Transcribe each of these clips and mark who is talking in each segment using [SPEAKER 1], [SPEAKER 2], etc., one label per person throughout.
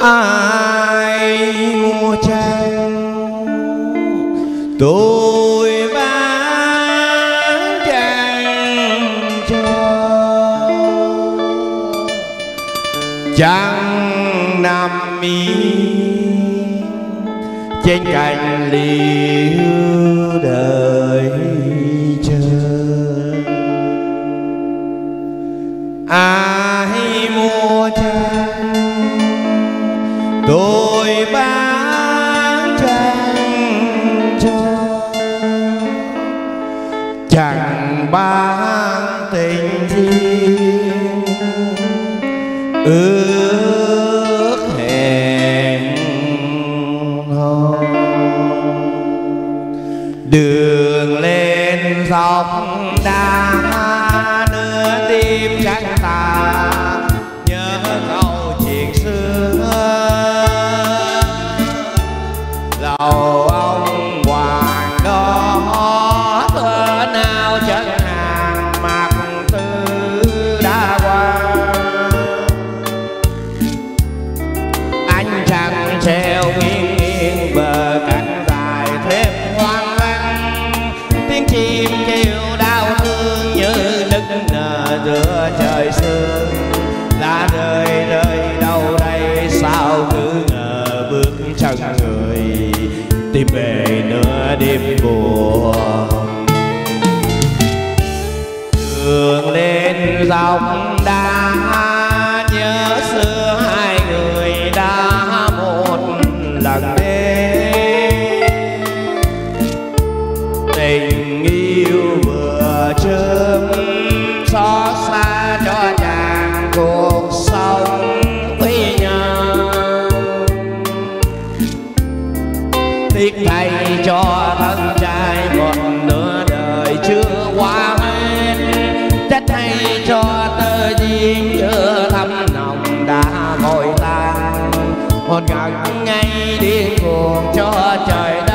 [SPEAKER 1] ai mua trang tôi bán trang cho. Chẳng nằm yên trên cành liễu đời chờ. Ai tôi bán trang cho chẳng bán tình riêng ước hẹn hò. Đường lên dọc đá dòng dọc nhớ xưa hai người đã một lần đến tình yêu vừa chớm xót xa cho chàng cô nhớ chưa thăm nồng đã vội tan một ngần ngay điên cuồng cho trời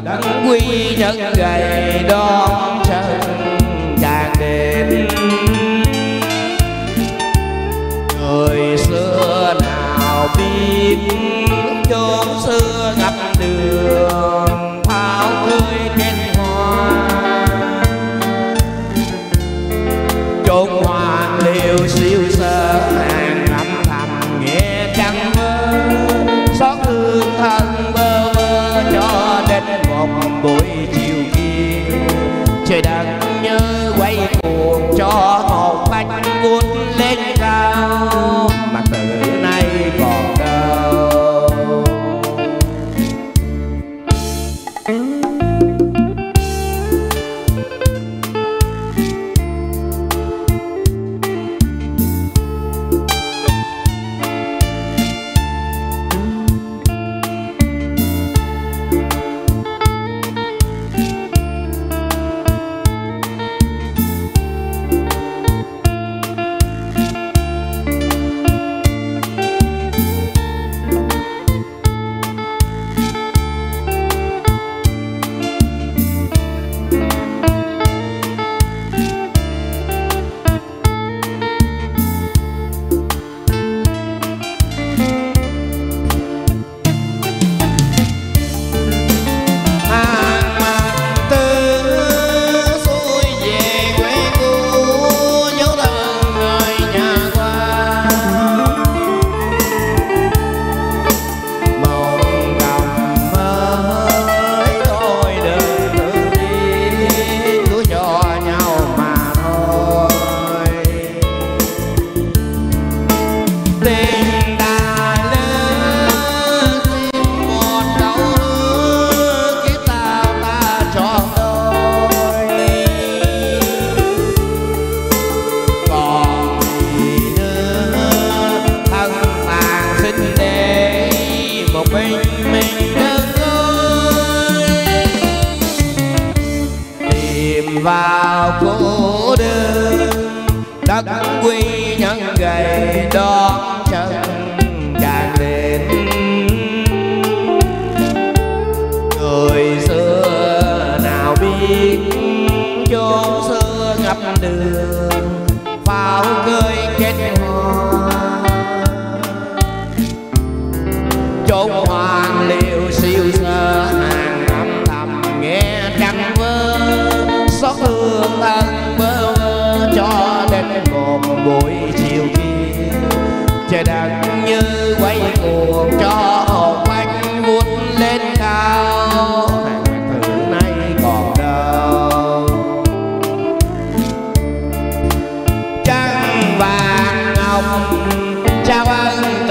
[SPEAKER 1] thật quy nhân gầy đón chân chàng đến. Người xưa nào biết chốn xưa gặp đường, pháo tươi trên hoa. Chốn hoàng liều xưa như quay cuồng cho hồn phách. vào cô đơn đất quy nhân gầy đón chân càng lên. Người xưa nào biết, chốn xưa ngập đường vào cơi kết hoa. Chốn hoàng liều buổi chiều kia. Trời đất như quay cuồng cho hồn quanh vút lên cao. Từ nay còn đâu trăng vàng ngọc, trao ân